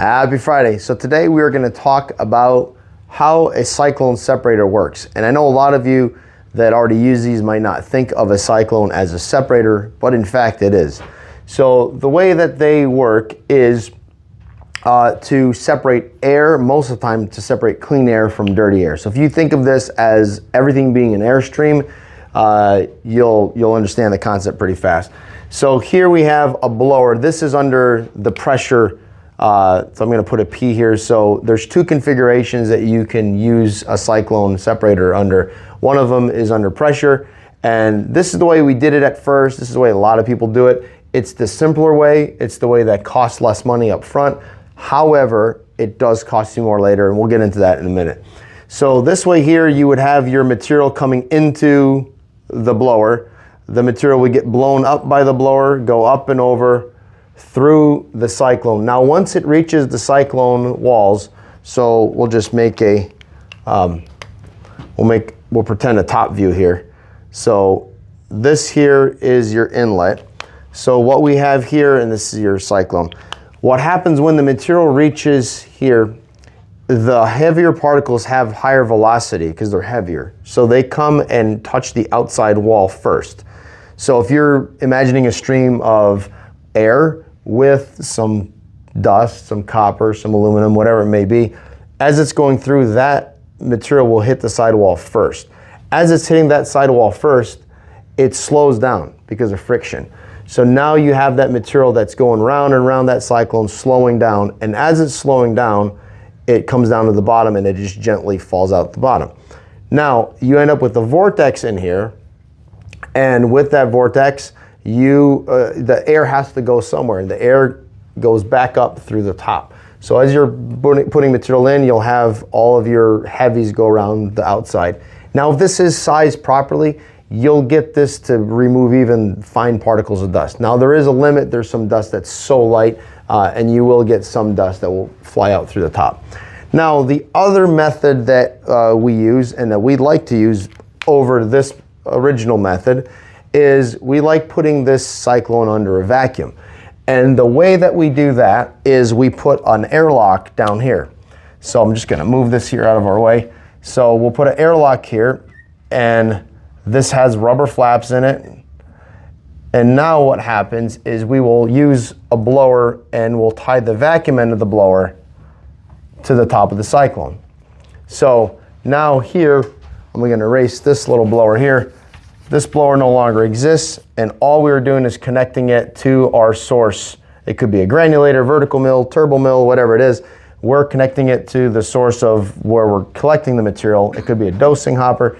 Happy Friday. So today we are going to talk about how a cyclone separator works. And I know a lot of you that already use these might not think of a cyclone as a separator, but in fact it is. So the way that they work is uh, to separate air, most of the time to separate clean air from dirty air. So if you think of this as everything being an airstream, uh, you'll, you'll understand the concept pretty fast. So here we have a blower. This is under the pressure uh, so I'm going to put a P here. So there's two configurations that you can use a cyclone separator under. One of them is under pressure. And this is the way we did it at first. This is the way a lot of people do it. It's the simpler way. It's the way that costs less money up front. However, it does cost you more later, and we'll get into that in a minute. So this way here, you would have your material coming into the blower. The material would get blown up by the blower, go up and over, through the cyclone. Now, once it reaches the cyclone walls, so we'll just make a, um, we'll make, we'll pretend a top view here. So this here is your inlet. So what we have here, and this is your cyclone. What happens when the material reaches here, the heavier particles have higher velocity because they're heavier. So they come and touch the outside wall first. So if you're imagining a stream of air, with some dust, some copper, some aluminum, whatever it may be. As it's going through, that material will hit the sidewall first. As it's hitting that sidewall first, it slows down because of friction. So now you have that material that's going round and round that cyclone slowing down. And as it's slowing down, it comes down to the bottom and it just gently falls out the bottom. Now you end up with the vortex in here. And with that vortex, you uh, the air has to go somewhere and the air goes back up through the top. So as you're putting material in, you'll have all of your heavies go around the outside. Now if this is sized properly, you'll get this to remove even fine particles of dust. Now there is a limit, there's some dust that's so light uh, and you will get some dust that will fly out through the top. Now the other method that uh, we use and that we'd like to use over this original method is we like putting this cyclone under a vacuum. And the way that we do that is we put an airlock down here. So I'm just gonna move this here out of our way. So we'll put an airlock here and this has rubber flaps in it. And now what happens is we will use a blower and we'll tie the vacuum end of the blower to the top of the cyclone. So now here, I'm gonna erase this little blower here. This blower no longer exists, and all we are doing is connecting it to our source. It could be a granulator, vertical mill, turbo mill, whatever it is. We're connecting it to the source of where we're collecting the material. It could be a dosing hopper,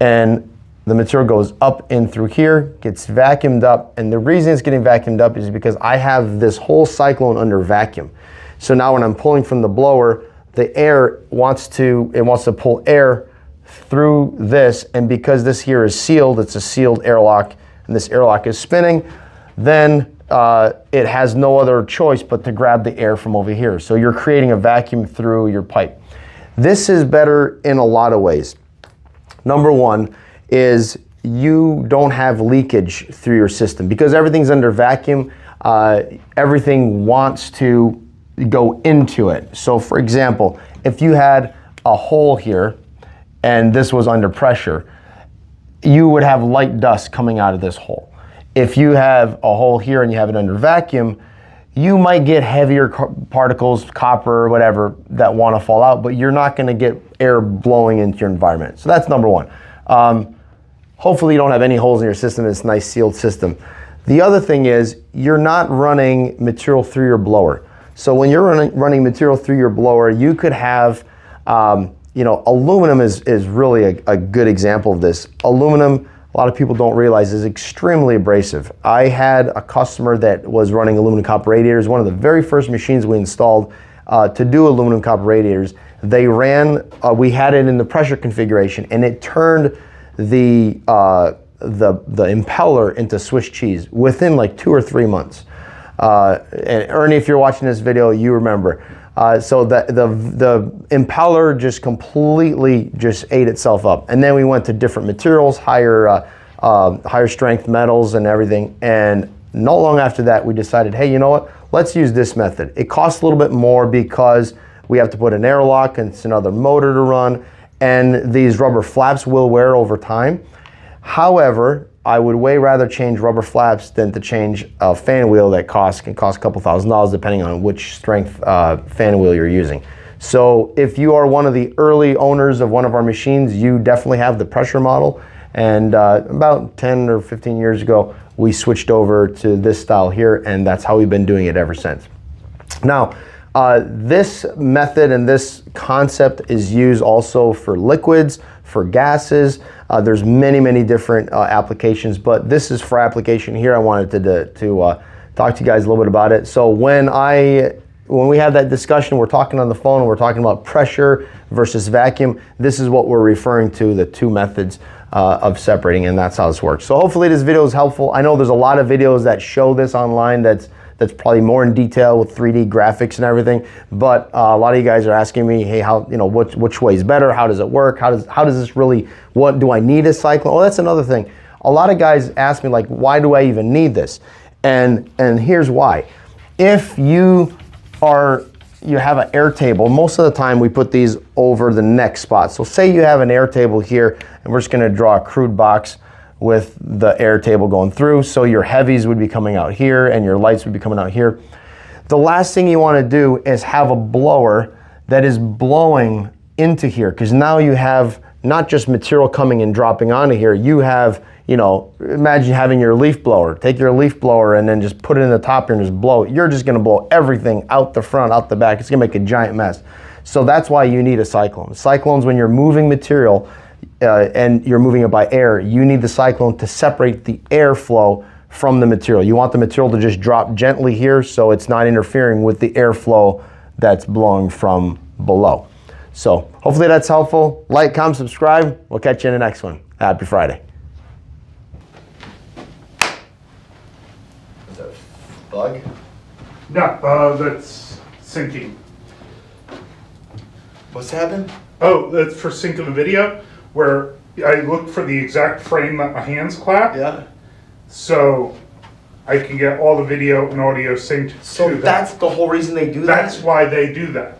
and the material goes up in through here, gets vacuumed up, and the reason it's getting vacuumed up is because I have this whole cyclone under vacuum. So now when I'm pulling from the blower, the air wants to, it wants to pull air through this, and because this here is sealed, it's a sealed airlock, and this airlock is spinning, then uh, it has no other choice but to grab the air from over here. So you're creating a vacuum through your pipe. This is better in a lot of ways. Number one is you don't have leakage through your system because everything's under vacuum. Uh, everything wants to go into it. So for example, if you had a hole here and this was under pressure, you would have light dust coming out of this hole. If you have a hole here and you have it under vacuum, you might get heavier particles, copper, or whatever, that want to fall out, but you're not going to get air blowing into your environment. So that's number one. Um, hopefully, you don't have any holes in your system. It's a nice sealed system. The other thing is, you're not running material through your blower. So when you're running, running material through your blower, you could have um, you know, aluminum is, is really a, a good example of this. Aluminum, a lot of people don't realize, is extremely abrasive. I had a customer that was running aluminum copper radiators, one of the very first machines we installed uh, to do aluminum copper radiators. They ran, uh, we had it in the pressure configuration, and it turned the, uh, the, the impeller into Swiss cheese within like two or three months. Uh, and Ernie, if you're watching this video, you remember. Uh, so the, the, the impeller just completely just ate itself up. And then we went to different materials, higher, uh, uh, higher strength metals and everything. And not long after that, we decided, hey, you know what? Let's use this method. It costs a little bit more because we have to put an airlock and it's another motor to run, and these rubber flaps will wear over time. However, I would way rather change rubber flaps than to change a fan wheel that costs can cost a couple thousand dollars depending on which strength uh, fan wheel you're using. So if you are one of the early owners of one of our machines, you definitely have the pressure model. And uh, about 10 or 15 years ago, we switched over to this style here, and that's how we've been doing it ever since. Now, uh, this method and this concept is used also for liquids, for gases. Uh, there's many, many different uh, applications, but this is for application here. I wanted to, to, to uh, talk to you guys a little bit about it. So when I when we have that discussion, we're talking on the phone, we're talking about pressure versus vacuum. This is what we're referring to, the two methods uh, of separating, and that's how this works. So hopefully this video is helpful. I know there's a lot of videos that show this online that's that's probably more in detail with 3D graphics and everything. But uh, a lot of you guys are asking me, hey, how you know which which way is better? How does it work? How does how does this really? What do I need a cyclone? Oh, that's another thing. A lot of guys ask me like, why do I even need this? And and here's why. If you are you have an air table. Most of the time we put these over the neck spot. So say you have an air table here and we're just gonna draw a crude box with the air table going through. So your heavies would be coming out here and your lights would be coming out here. The last thing you wanna do is have a blower that is blowing into here because now you have not just material coming and dropping onto here, you have you know, imagine having your leaf blower. Take your leaf blower and then just put it in the top here and just blow it. You're just gonna blow everything out the front, out the back. It's gonna make a giant mess. So that's why you need a cyclone. Cyclones, when you're moving material uh, and you're moving it by air, you need the cyclone to separate the airflow from the material. You want the material to just drop gently here so it's not interfering with the airflow that's blowing from below. So hopefully that's helpful. Like, comment, subscribe. We'll catch you in the next one. Happy Friday. Bug? No, uh, that's syncing. What's happened? Oh, that's for syncing the video, where I look for the exact frame that my hands clap, Yeah. so I can get all the video and audio synced So to that. that's the whole reason they do that? That's why they do that.